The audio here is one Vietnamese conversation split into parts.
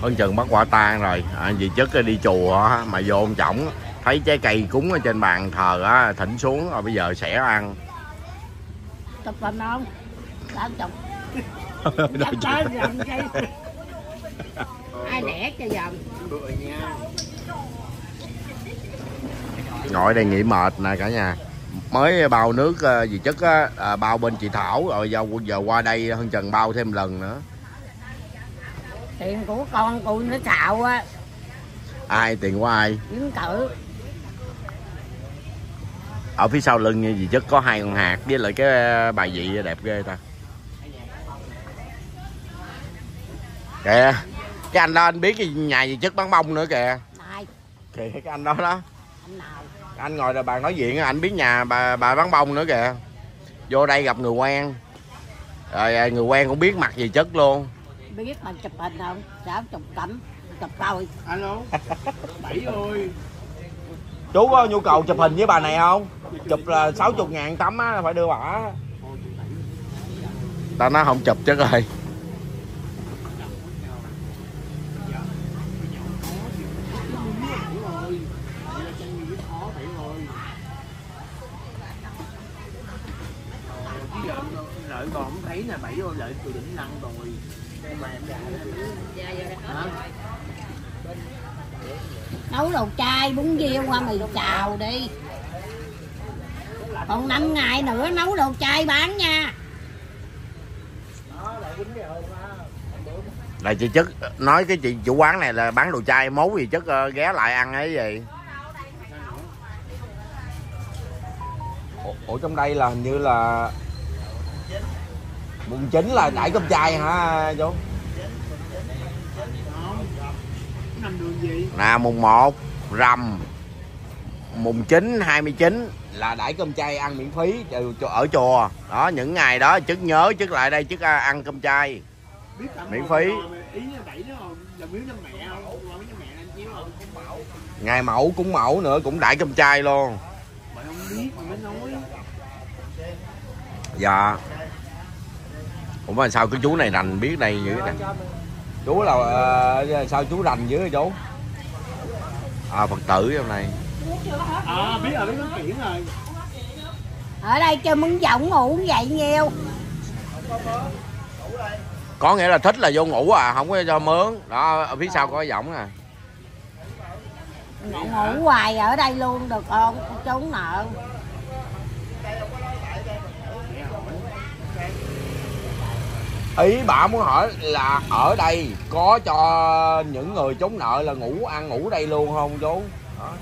hơn chừng bắt quả tang rồi. À, vì chất đi chùa mà vô ông chổng thấy trái cây cúng ở trên bàn thờ á thỉnh xuống rồi bây giờ sẽ ăn. Chụp hình không làm tới gần cây ai đẻ cho dần ngồi đây nghỉ mệt nè cả nhà. Mới bao nước gì chất á, à, bao bên chị Thảo rồi giờ, giờ qua đây hơn chừng bao thêm lần nữa tiền của con tôi nó xạo á ai tiền của ai? Dính cỡ. Ở phía sau lưng như gì chất có hai con hạt với lại cái ờ, bài vị đẹp ghê ta. Kìa cái anh đó anh biết cái nhà gì chất bán bông nữa kìa. Này. Kìa cái anh đó đó. Anh anh ngồi rồi bàn nói chuyện anh biết nhà bà bà bán bông nữa kìa. Vô đây gặp người quen. Rồi à, người quen cũng biết mặt gì chất luôn biết mà chụp hình không? Sao chụp cảnh chụp coi alo? Bảy ơi. Chú có nhu cầu chụp hình với bà này không? Chụp là 60 ngàn tấm á phải đưa bà ta nói không chụp chứ rồi. Lợi còn không thấy nè bảy ơi lợi từ đỉnh lăng rồi nấu đồ chay bún riêu qua mì xào đi. Còn 5 ngày nữa nấu đồ chay bán nha. Là chị chất nói cái chị chủ quán này là bán đồ chay mấu gì chất ờ, ghé lại ăn ấy gì ủa, ủa trong đây là hình như là mùng chính là đãi cơm chay hả chú nè mùng 1 rằm. Mùng 9 29 là đãi cơm chay ăn miễn phí ở- chùa. Đó những ngày đó chức nhớ chức lại đây chức à, ăn cơm chay. Miễn phí. Ngày mẫu cúng mẫu nữa cũng đãi cơm chay luôn. Dạ ủa mà sao cái chú này rành biết đây dữ nè? Chú là ờ, sao chú rành dữ vậy chú? À phật tử trong này à biết rồi biết nó kiển rồi. Ở đây chơi muốn giọng ngủ vậy nhiều có nghĩa là thích là vô ngủ à không có cho mướn. Đó ở phía sau có võng nè ngủ hoài ở đây luôn được không? Trốn nợ ý bà muốn hỏi là ở đây có cho những người trốn nợ là ngủ ăn ngủ đây luôn không chú? Đó.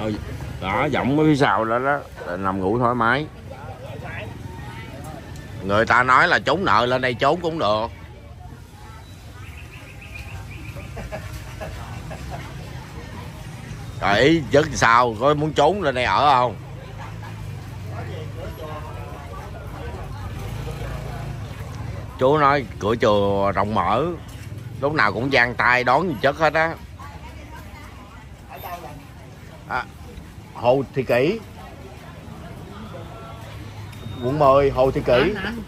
Rồi, đó giọng ở phía sau đó đó. Nằm ngủ thoải mái. Người ta nói là trốn nợ lên đây trốn cũng được. Rồi ý chất sao có muốn trốn lên đây ở không chú nói cửa chùa rộng mở lúc nào cũng giang tay đón gì chất hết á à, hồ thị kỷ quận 10 hồ thị kỷ anh anh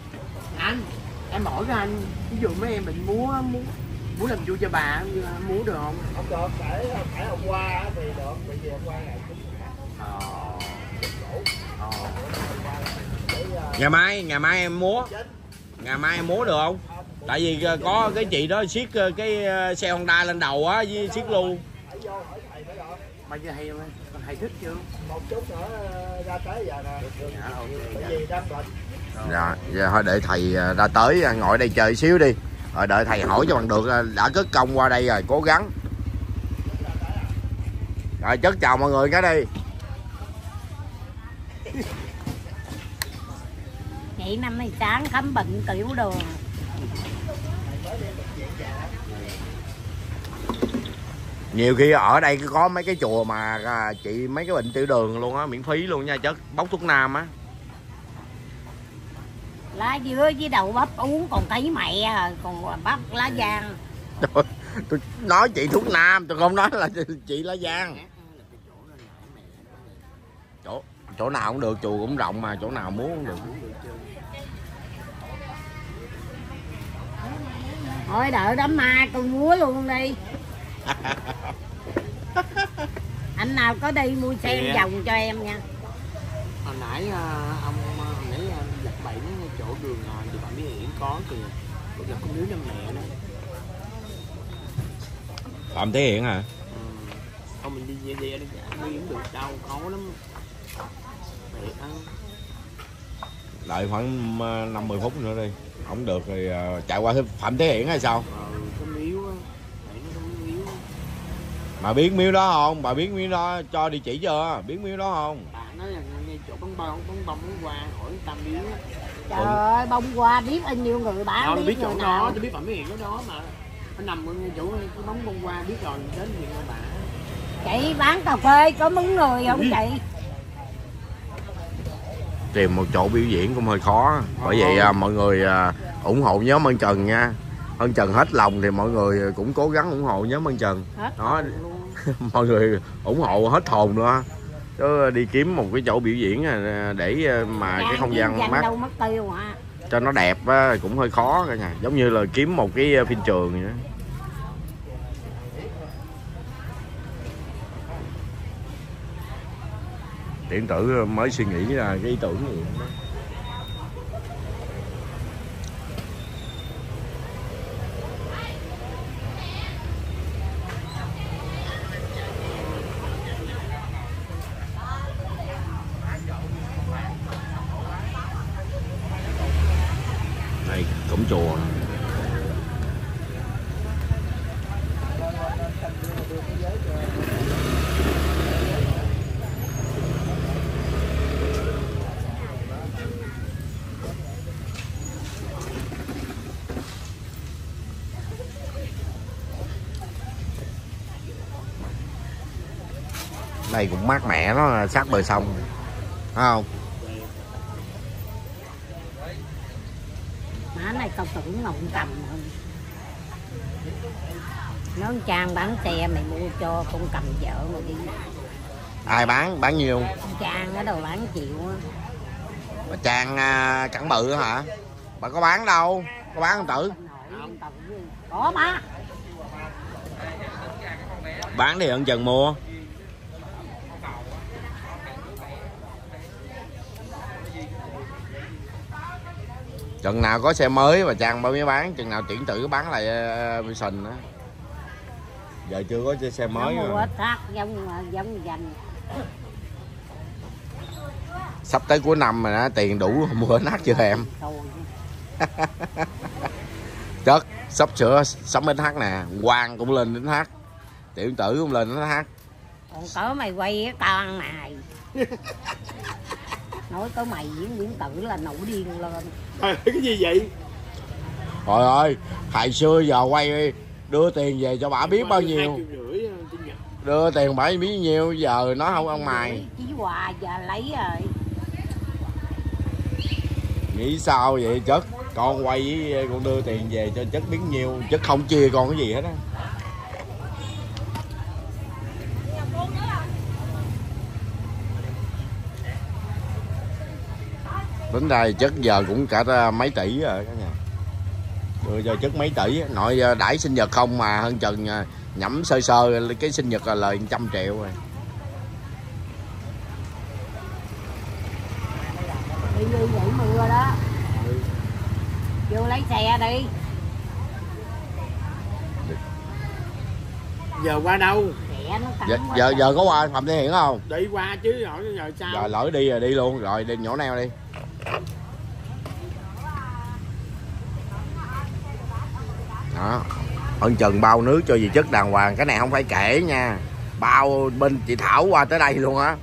anh em hỏi cho anh ví dụ mấy em mình muốn, muốn múa làm vui cho bà múa được không? Không được phải phải hôm qua thì được bởi vì hôm qua ngày ờ. Ờ. Ngày mai ngày mai em múa. Ngày mai em múa được không? Tại vì ờ, có cái chị đó siết ờ, cái ờ, xe honda lên đầu á với siết luôn. Bây giờ hay hay thích chưa? Một chút nữa ờ, ra tới giờ nè. Dạ ok bởi vì đang bệnh dạ giờ thôi để thầy ờ, ra tới ờ, ngồi đây chờ xíu đi rồi đợi thầy hỏi cho bằng được ờ, đã cất công qua đây rồi cố gắng. Rồi chất chào mọi người cái đi. Chị năm nay sáng khám bệnh tiểu đường nhiều khi ở đây có mấy cái chùa mà à, chị mấy cái bệnh tiểu đường luôn á miễn phí luôn nha chất bốc thuốc nam á lá dứa với đậu bắp uống còn thấy mẹ rồi còn bắp lá giang. Trời, tôi nói chị thuốc nam tôi không nói là chị lá giang. Chỗ chỗ nào cũng được chùa cũng rộng mà chỗ nào muốn cũng được. Thôi đợi đám ma tôi múa luôn đi. Anh nào có đi mua xe Dạ. vòng cho em nha. Hồi nãy à, ông à, hồi nãy à, dập bảy ngay chỗ đường à, bạn biết hiển có kìa có là con đứa năm mẹ đó phạm thế hiện hả ừ. thôi mình đi về đi đi cũng được đâu khó lắm. Mệt ăn đợi khoảng ờ, năm mười phút nữa đi. Không được thì ờ, chạy qua phạm thế hiện hay sao? Ờ có miếu á. Bà biết miếu đó không? Bà biết miếu đó cho địa chỉ chưa? Biết miếu đó không? Bạn nói là ngay chỗ bóng bông bóng bông bóng qua hỏi tam miếu á trời ơi bông qua biết bao nhiêu người bán Đâu, biết biết chỗ người đó nào? tôi biết bạn biết hiện chỗ đó mà. Nó nằm chỗ cái bóng bông qua biết rồi đến hiện rồi bà chị bán cà phê có mứng người không chị tìm một chỗ biểu diễn cũng hơi khó. Bởi vậy à, mọi người à, ủng hộ nhóm ơn trần nha. Ơn trần hết lòng thì mọi người cũng cố gắng ủng hộ nhóm ơn trần. Hết đó. mọi người ủng hộ hết hồn nữa chứ đi kiếm một cái chỗ biểu diễn à, để à, mà cái không gian mát hả cho nó đẹp á, cũng hơi khó cả nhà giống như là kiếm một cái à, phim trường vậy đó. điện tử mới suy nghĩ ra cái ý tưởng gì đó. Đây chùa đây cũng mát mẻ nó sát bờ sông. Thấy không má ngọng cầm hơn nó trang bán xe mày mua cho con cầm vợ mà đi. Ai bán? Bán nhiêu? Con trang ở đâu bán chịu á. Bà trang à, cẳng bự hả? Bà có bán đâu? Có bán không tử? Có má. Bán thì ân trần mua chừng nào có xe mới mà trang mới bán chừng nào chuyển tử bán lại uh, Vision á. Giờ chưa có xe mới nó mua mà. khác giống giống dành. Sắp tới cuối năm mà đó, tiền đủ mua nát chưa em? Rồi chất sắp sửa sắm đến hát nè quang cũng lên đến hát tiểu tử cũng lên đến hát. Còn cỡ mày quay cái con này nói có mày diễn diễn tử là nổi điên lên. Trời, cái gì vậy? Trời ơi hồi xưa giờ quay đưa tiền về cho bà biết bao nhiêu. ờ, đưa tiền bà biết nhiêu giờ nó không ăn mày. Chí hòa giờ lấy rồi nghĩ sao vậy? Chất con quay với con đưa tiền về cho chất biết nhiêu. Chất không chia con cái gì hết á đến đây chất giờ cũng cả mấy tỷ rồi cả nhà. Đưa cho chất mấy tỷ. Nội ờ, đãi sinh nhật không mà hơn chừng ờ, nhẩm sơ sơ cái sinh nhật là lời trăm triệu rồi. Đi như vậy mưa đó. Vô lấy xe đi. Giờ qua đâu? Giờ quá giờ, giờ có qua phạm thế hiển không? Đi qua chứ hỏi giờ sao? Rồi lỡ đi rồi đi luôn. Rồi đi nhổ neo đi đó. Ân trần bao nước cho dì chất đàng hoàng. Cái này không phải kể nha. Bao bên chị thảo qua tới đây luôn á.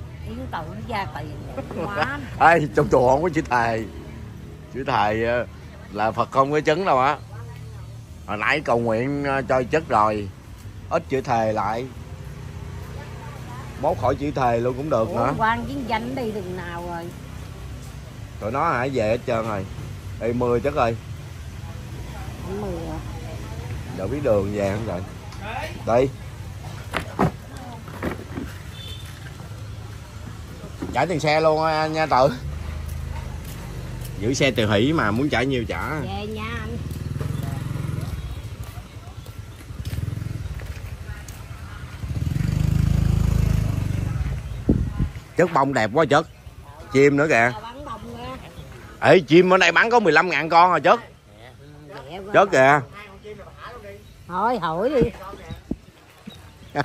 Ê trong chùa không có chữ thề. Chữ thề ờ, là phật không có chứng đâu á. Hồi nãy cầu nguyện ờ, cho chất rồi. Ít chữ thề lại. Mốt khỏi chữ thề luôn cũng được Ủa, nữa. Quan chiến danh đi đường nào rồi tụi nó hãy về hết trơn rồi. Đi mưa chất ơi mưa giờ biết đường về không vậy đi. Trả tiền xe luôn á, nha tự. Giữ xe từ hỷ mà muốn trả nhiều trả. Về nha anh. Chất bông đẹp quá chất. Chim nữa kìa ê chim ở đây bắn có 15 ngàn con rồi Dẹp ra. chất kìa. Thôi hỏi đi.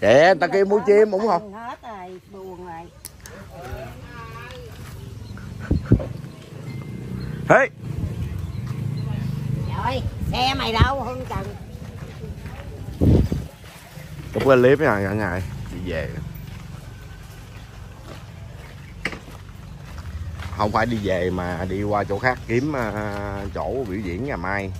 Để ta kêu mua chim đúng không? hết rồi buồn rồi. Hey. rồi xe mày đâu không cần chụp cái clip nha cả ngày đi về không phải đi về mà đi qua chỗ khác kiếm à, chỗ biểu diễn ngày mai.